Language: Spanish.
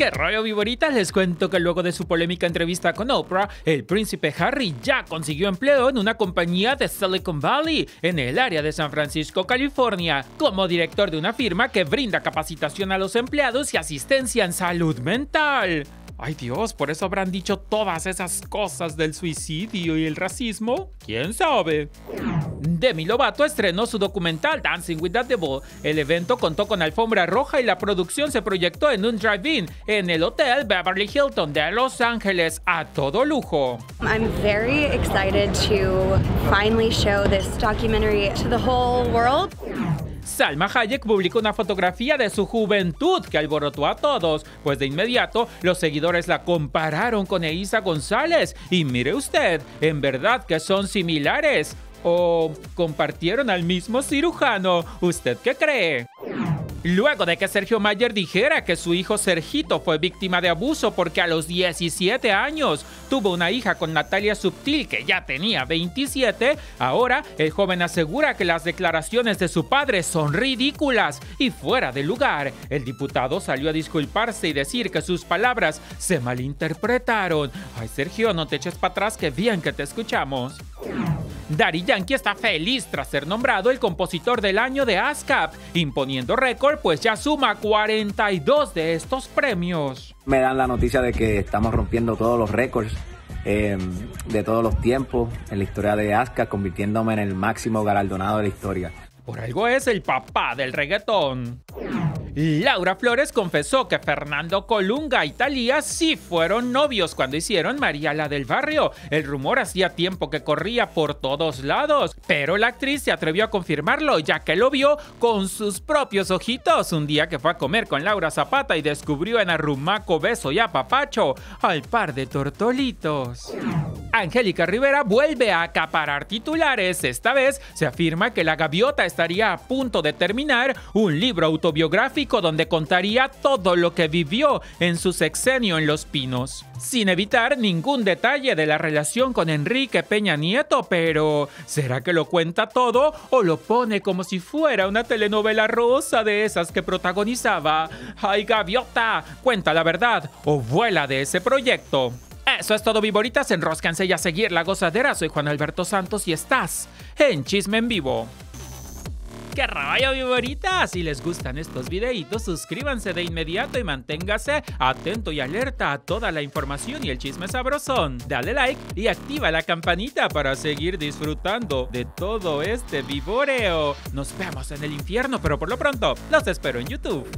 ¿Qué rollo viboritas? Les cuento que luego de su polémica entrevista con Oprah, el príncipe Harry ya consiguió empleo en una compañía de Silicon Valley, en el área de San Francisco, California, como director de una firma que brinda capacitación a los empleados y asistencia en salud mental. Ay Dios, por eso habrán dicho todas esas cosas del suicidio y el racismo. ¿Quién sabe? Demi Lovato estrenó su documental Dancing with the Devil. El evento contó con alfombra roja y la producción se proyectó en un drive-in en el Hotel Beverly Hilton de Los Ángeles a todo lujo. I'm very excited to finally show this documentary to the whole world. Salma Hayek publicó una fotografía de su juventud que alborotó a todos, pues de inmediato los seguidores la compararon con Eiza González. Y mire usted, en verdad que son similares. ¿O compartieron al mismo cirujano? ¿Usted qué cree? Luego de que Sergio Mayer dijera que su hijo Sergito fue víctima de abuso porque a los 17 años tuvo una hija con Natalia Subtil que ya tenía 27, ahora el joven asegura que las declaraciones de su padre son ridículas y fuera de lugar. El diputado salió a disculparse y decir que sus palabras se malinterpretaron. Ay Sergio, no te eches para atrás que bien que te escuchamos. Daddy Yankee está feliz tras ser nombrado el compositor del año de ASCAP, imponiendo récord pues ya suma 42 de estos premios. Me dan la noticia de que estamos rompiendo todos los récords eh, de todos los tiempos en la historia de ASCAP, convirtiéndome en el máximo galardonado de la historia. Por algo es el papá del reggaetón. Laura Flores confesó que Fernando Colunga y Talía sí fueron novios cuando hicieron María la del Barrio. El rumor hacía tiempo que corría por todos lados, pero la actriz se atrevió a confirmarlo ya que lo vio con sus propios ojitos un día que fue a comer con Laura Zapata y descubrió en Arrumaco Beso y Papacho al par de tortolitos. Angélica Rivera vuelve a acaparar titulares. Esta vez se afirma que la gaviota estaría a punto de terminar un libro autobiográfico donde contaría todo lo que vivió en su sexenio en Los Pinos. Sin evitar ningún detalle de la relación con Enrique Peña Nieto, pero ¿será que lo cuenta todo o lo pone como si fuera una telenovela rosa de esas que protagonizaba? ¡Ay, gaviota! Cuenta la verdad o vuela de ese proyecto. Eso es todo, viboritas. Enroscanse y a seguir la gozadera. Soy Juan Alberto Santos y estás en Chisme en Vivo. ¡Qué rollo, viboritas! Si les gustan estos videitos, suscríbanse de inmediato y manténgase atento y alerta a toda la información y el chisme sabrosón. Dale like y activa la campanita para seguir disfrutando de todo este vivoreo. Nos vemos en el infierno, pero por lo pronto, los espero en YouTube.